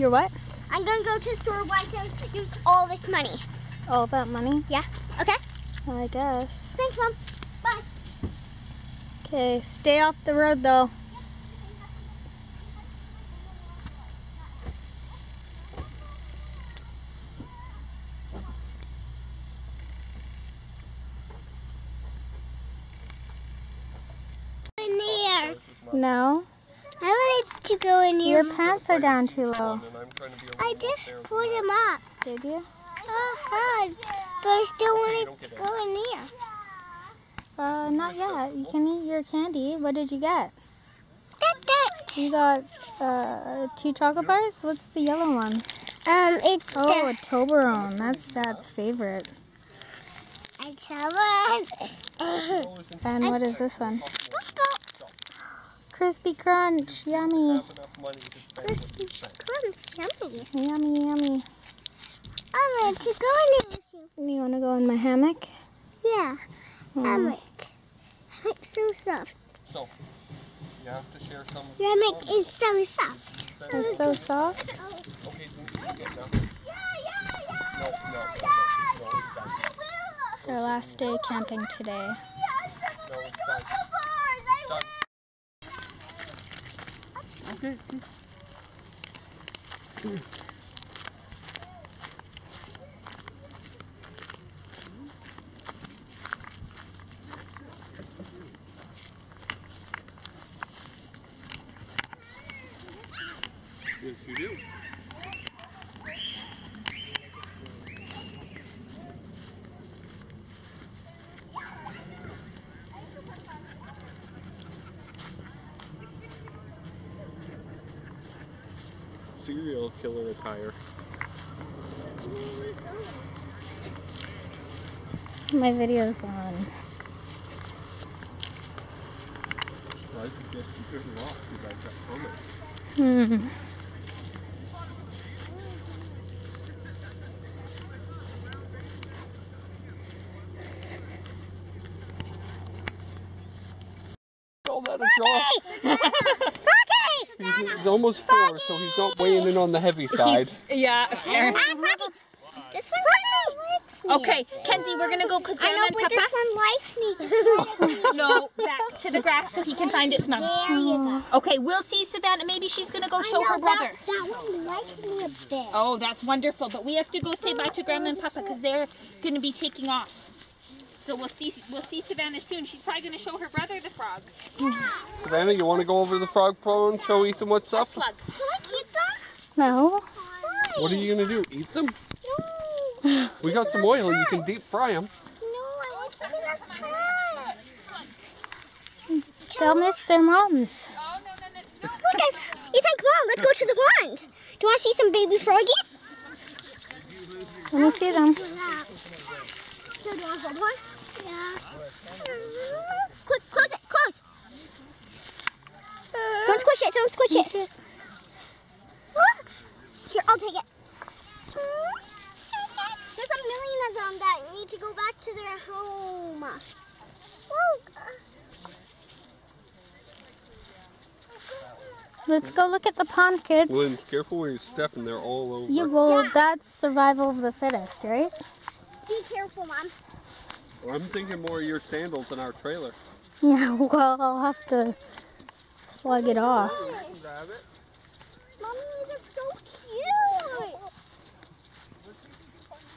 You're what? I'm gonna go to the store I can use all this money. All that money? Yeah. Okay. I guess. Thanks, Mom. Bye. Okay, stay off the road though. In. No, I to go in your here. pants are down too low. I'm trying to be a I little just fair put with them up. Did you? Uh-huh. But I still want don't to go in there. Uh, not yet. You can eat your candy. What did you get? That, that. You got uh, two chocolate bars? What's the yellow one? Um, it's Oh, a the... Toblerone. That's Dad's favorite. It's a Always in And what is this one? Half Crispy Crunch. Yummy. enough money to spend. Crispy crunch, yummy. Yummy, yummy. I want to go in there with you. You want to go in my hammock? Yeah, Hmm. hammock. Hammock so soft. So, you have to share some. Your hammock is so soft. It's so soft. Okay. Yeah, yeah, yeah. Done. It's our last day camping today. No, it's done. Serial killer attire. My video's on. Well, I suggest you turn it off because I've got permit. Hmm. Call that a draw. He's, he's almost four, so he's not weighing in on the heavy side. Yeah. Ah, I'm Froggy. Ah, this one likes me. Okay, Kenzie, we're gonna go because I know, but and this one likes me. Just like. No, back to the grass so he can find its mom. There you go. Okay, we'll see Savannah. Maybe she's gonna go show know her brother. That, that one likes me a bit. Oh, that's wonderful. But we have to go say bye to Grandma and Papa because they're gonna be taking off. So we'll see. We'll see Savannah soon. She's probably gonna show her brother the frogs. Savannah, you want to go over to the frog pond, show Ethan what's up? slug. Can I keep them? No. Why? What are you gonna do? Eat them? No. We got some oil. You can deep fry them. No, I want to keep them as pets. They'll miss their moms. Oh no no no. no. Look, guys. Ethan, come on. Let's go to the pond. Do you want to see some baby froggies? Let me see them. So do you want to hold one? Yeah. Close, close it, close. Don't squish it, don't squish it. Here, I'll take it. There's a million of them that need to go back to their home. Let's go look at the pond, kids. Lynn's careful where you're stepping. They're all over. Yeah, well, Yeah. That's survival of the fittest, right? Be careful, Mom. I'm thinking more of your sandals than our trailer. Yeah. Well, I'll have to slug it off. Grab it. Mommy, they're so cute.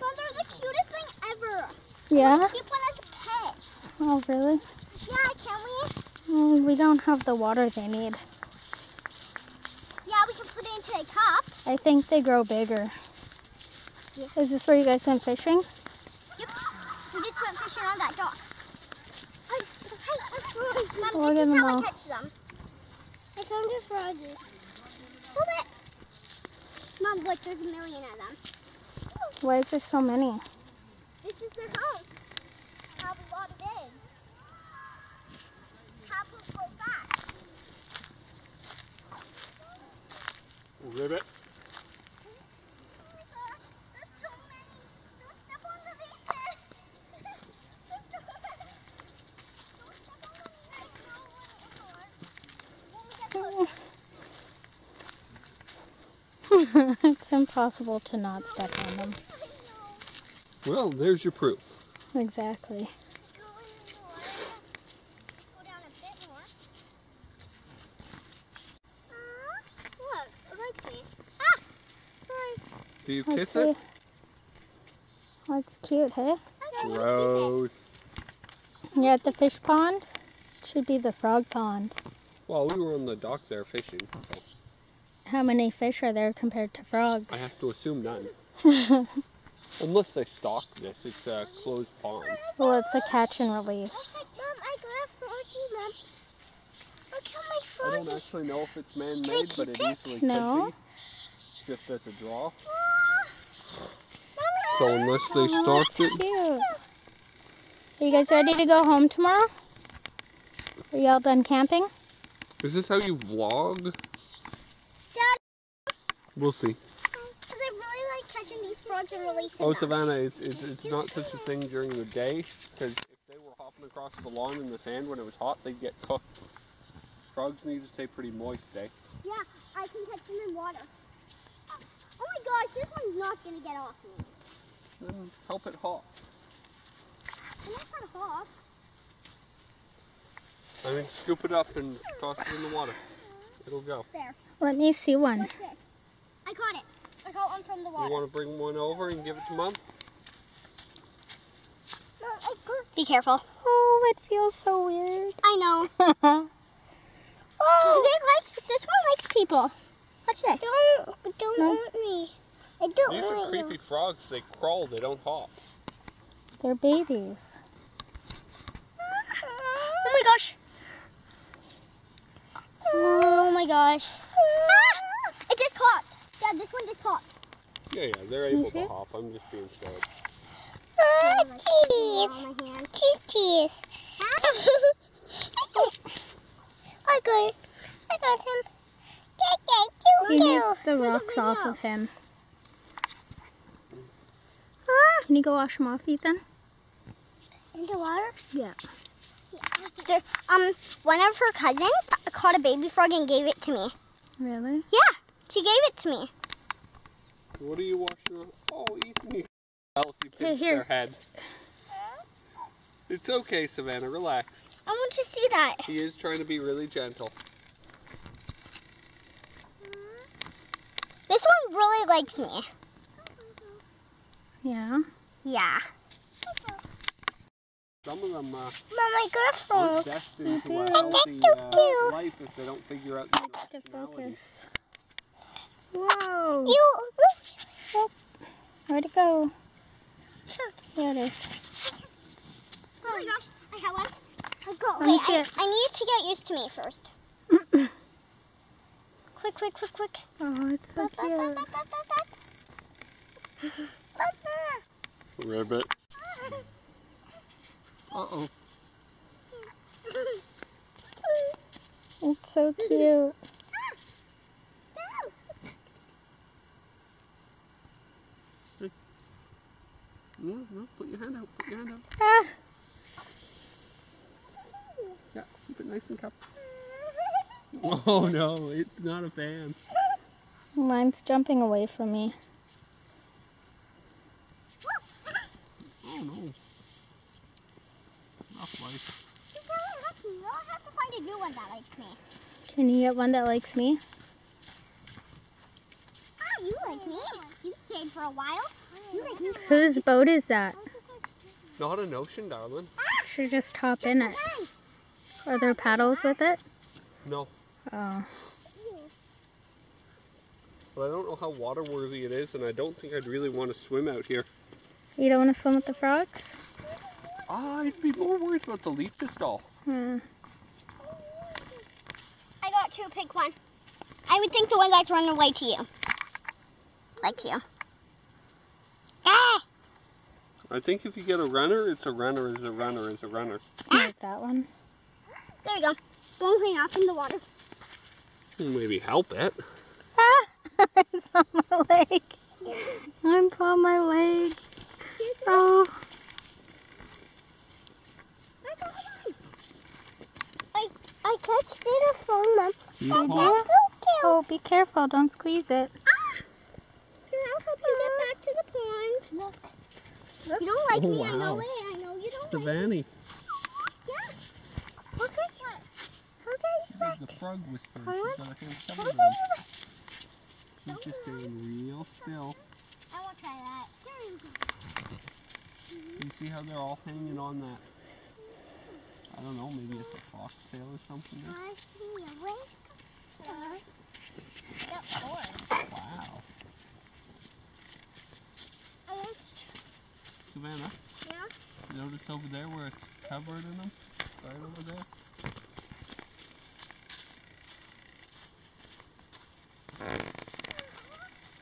Mom, they're the cutest thing ever. Yeah. Keep one as a pet. Oh, really? Yeah, can we? Mm, we don't have the water they need. Yeah, we can put it into a cup. I think they grow bigger. Yeah. Is this where you guys went fishing? Yep. We just went fishing on that dock. Hi, them how all. I found a froggy. Hold it. Mom, look, there's a million of them. Why is there so many? This is their home. Have a lot of eggs. Have them go back. Ribbit. There's so many. Don't step on the bases. Don't step on the When we get closer. it's impossible to not step on them. Well, there's your proof. Exactly. Go down a bit more. Look, it likes me. Sorry. Do you Let's kiss see. it? Oh, it's cute, hey? Gross. You're at the fish pond? Should be the frog pond. Well, we were on the dock there fishing. So How many fish are there compared to frogs? I have to assume none. Unless they stock this. It's a closed pond. Well, it's a catch and release. Mom, I got a froggy, Mom. Look how my I don't actually know if it's man-made, Can I but it keep it? easily No. could be. Just as a draw. Ah. So unless they stocked it, Cute. Are you guys ready to go home tomorrow? Are you all done camping? is this how you vlog? Dad, We'll see. because I really like catching these frogs and releasing Oh. Savannah, it's, it's, it's not such a thing during the day because if they were hopping across the lawn in the sand when it was hot, they'd get cooked. Frogs need to stay pretty moist, eh? Yeah, I can catch them in water. Oh my gosh, this one's not going to get off me. Then help it hop. I'm not trying to hop. I mean, scoop it up and toss it in the water. It'll go. There. Let me see one. What's this? I caught it. I caught one from the water. You want to bring one over and give it to Mom? Be careful. Oh, it feels so weird. I know. Oh, they like this one likes people. Watch this. Don't don't No. hurt me. I don't These are want you. creepy frogs. They crawl, they don't hop. They're babies. Oh my gosh. Oh my gosh. Ah! It just hopped. Yeah, this one just hopped. Yeah, yeah, they're able to hop. I'm just being silly. Ah, cheese. Cheese, cheese. I got I got him. He Thank you. needs the rocks off of him. Can you go wash him off, Ethan? In the water? Yeah. There, um, one of her cousins caught a baby frog and gave it to me. Really? Yeah, she gave it to me. What are you washing up? Oh, Ethan, you Elsie Here, pinched here. their head. It's okay, Savannah. Relax. I want to see that. He is trying to be really gentle. This one really likes me. Yeah. Yeah. Some of them uh, Mom, I got a aren't frog. destined to a healthy Cute, uh, life if they don't figure out the To nationality. focus. Whoa. You. Where'd it go? There it is. Oh my gosh, I have one. I go. Let me Wait, I. I need to get used to me first. Quick, quick, quick, quick. Oh, it's so cute. Ribbit. Uh-oh. It's so cute. No, no, put your hand out. Put your hand out. Ah, Yeah, keep it nice and cupped. Oh no, it's not a fan. mine's jumping away from me. Oh no. Rough life. I'll have to find a new one that likes me. Can you get one that likes me? Ah, you like me. You stayed for a while. You like me. Whose boat is that? Not an ocean, darling. Should just hop in it. Are there paddles with it? No, Oh. but I don't know how water-worthy it is, and I don't think I'd really want to swim out here. You don't want to swim with the frogs? I'd be more worried about the leaf pistol. Hmm. I got two. Pick one. I would think the one that's running away to you. Like you. Ah! I think if you get a runner, it's a runner, is a runner, is a runner. I like that one. There you go. Don't hang in the water. Maybe help it. Ah, it's on my leg. I'm on my leg. Oh. I, I catched it mom. Mm -hmm. Oh, be careful. Don't squeeze it. Ah. I help you get back to the pond. Look. You don't like oh, me. Wow. I know oh, it. I know you don't Savannah. like me. The frog whisperer. She's got covered Look them. She's just staying real still. I want to try that. You see how they're all hanging on that? I don't know, maybe it's a foxtail or something. I see a. Wow. Savannah, yeah. notice over there where it's covered in them? Right over there?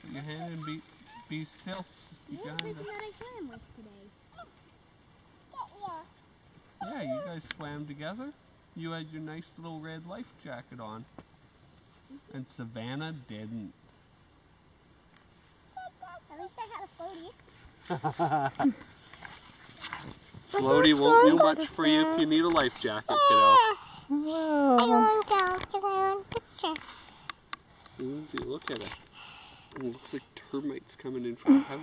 Put your hand and still. What person that I swam with today? Yeah, you guys swam together. You had your nice little red life jacket on. And Savannah didn't. At least I had a floaty. Floaty won't do much for you if you need a life jacket, kiddo. Whoa. want because I want picture. Lindsay, look at it. It looks like termites coming in from the house.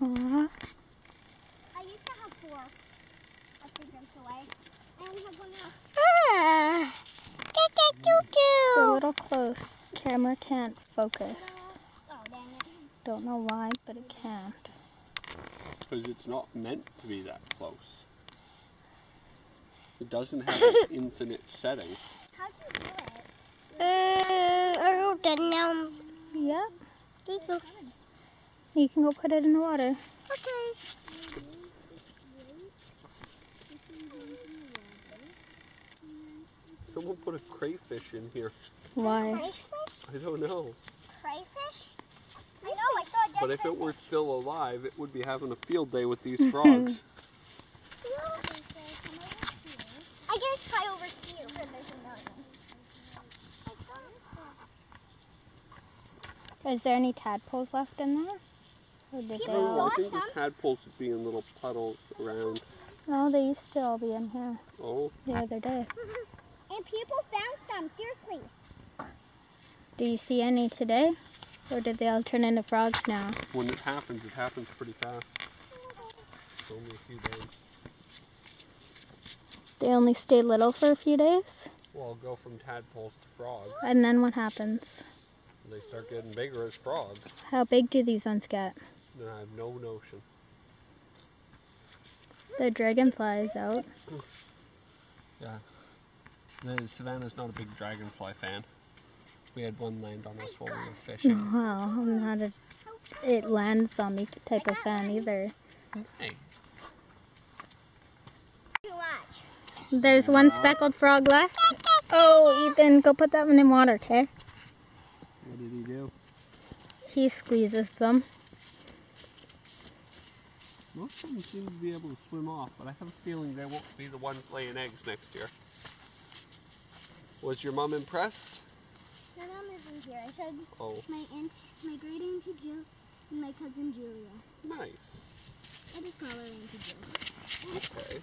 Aw. I used to have four. I think I'm away. I only have one now. Ah, It's a little close. Camera can't focus. Oh. Don't know why, but it can't. Because it's not meant to be that close. It doesn't have an infinite setting. How do you do it? I don't. Yep. There you go. You can go put it in the water. Okay. Someone put a crayfish in here. Why? Crayfish? I don't know. Crayfish? I know, I saw a dead But if it were still alive, it would be having a field day with these frogs. I gotta try over here. There's another one. Is there any tadpoles left in there? Or did they People Oh, all... I think the tadpoles would be in little puddles around. No, they used to all be in here Oh, the other day. And people found some, seriously. Do you see any today? Or did they all turn into frogs now? when it happens, it happens pretty fast. It's only a few days. They only stay little for a few days? Well, I'll go from tadpoles to frogs. And then what happens? They start getting bigger as frogs. How big do these ones get? I have no notion. The dragonfly is out. Yeah. The Savannah's not a big dragonfly fan. We had one land on us while we were fishing. Wow, I'm not a it lands on me type of fan either. Hey, There's one speckled frog left. Oh, Ethan, go put that one in water, okay? what did he do? He squeezes them. Most of them seem to be able to swim off, but I have a feeling they won't be the ones laying eggs next year. Was your mom impressed? My mom isn't here. I showed Oh, my aunt, my great auntie Jill, and my cousin Julia. nice. I just call her Auntie Jill. Okay.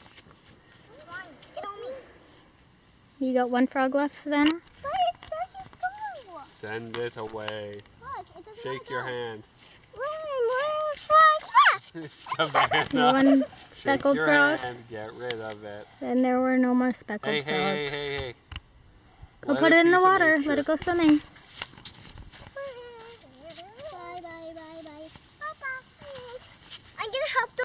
Come on, get on me. You got one frog left, Savannah? But it doesn't go. Send it away. Look, it doesn't Shake your hand. One speckled frog. hand. Get rid of it. And there were no more speckled Hey, frogs. hey, hey, hey, hey. Go Let put it in the water. Let it go swimming. Bye, bye, bye, bye. Papa, I'm gonna help the.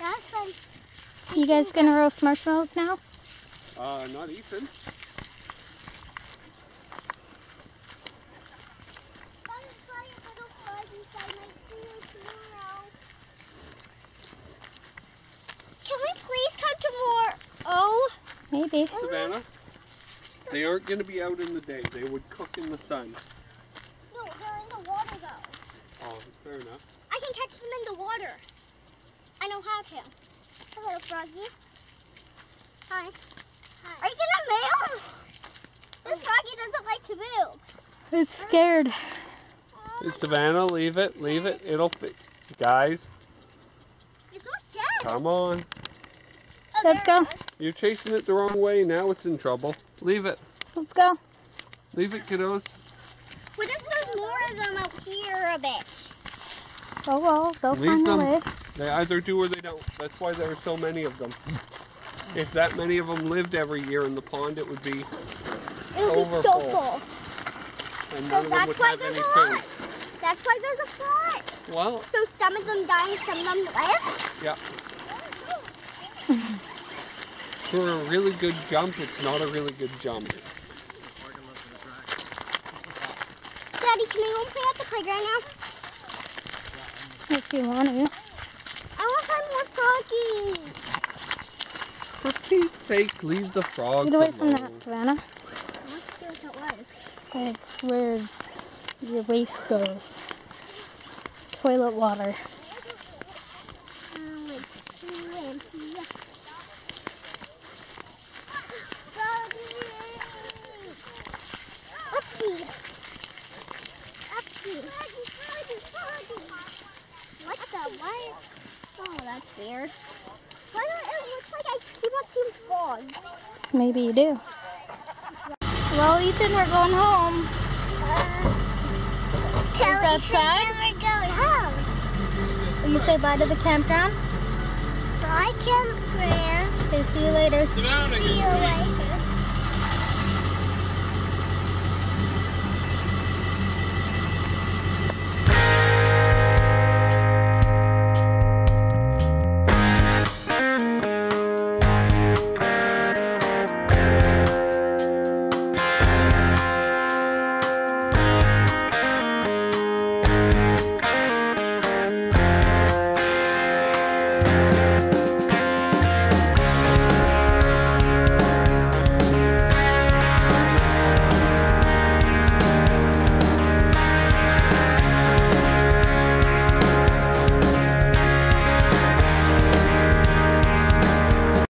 That's fun. You guys gonna roast marshmallows now? Uh, not Ethan. Butterfly, little froggies, I might see you tomorrow. Can we please come to more? Oh. Maybe. Savannah, they aren't going to be out in the day. They would cook in the sun. No, they're in the water though. Oh, fair enough. I can catch them in the water. I know how to. Hello, Froggy. Hi. Hi. Are you gonna move? This Froggy doesn't like to move. It's scared. Oh. Hey, Savannah, leave it. Leave it. It'll fit. Guys, It's not dead. come on. Oh, Let's go. You're chasing it the wrong way. Now it's in trouble. Leave it. Let's go. Leave it, kiddos. Well, this there's more of them out here a bit. Oh well, they'll Leave find their them. way. They either do or they don't. That's why there are so many of them. If that many of them lived every year in the pond, it would be, It would be so Overfull. full. and So none of them that's would why have there's any a lot. food. That's why there's a flood. Well, So some of them die and some of them live. yeah. For a really good jump, it's not a really good jump. Daddy, can I go and play at the playground now? If you want to. I want to find more froggies. For Pete's sake, leave the frogs Get away from alone. that, Savannah. I want to see what that was. It's where your waste goes. Toilet water. Like, two and three. Froggies. Upsy. Upsy. What the what? Oh, that's weird. Why do it looks like I keep on seeing frogs? Maybe you do. Well, Ethan, we're going home. Uh, Kelly outside? said that we're going home. Will you say bye to the campground? Bye, campground. Say see you later. See you later.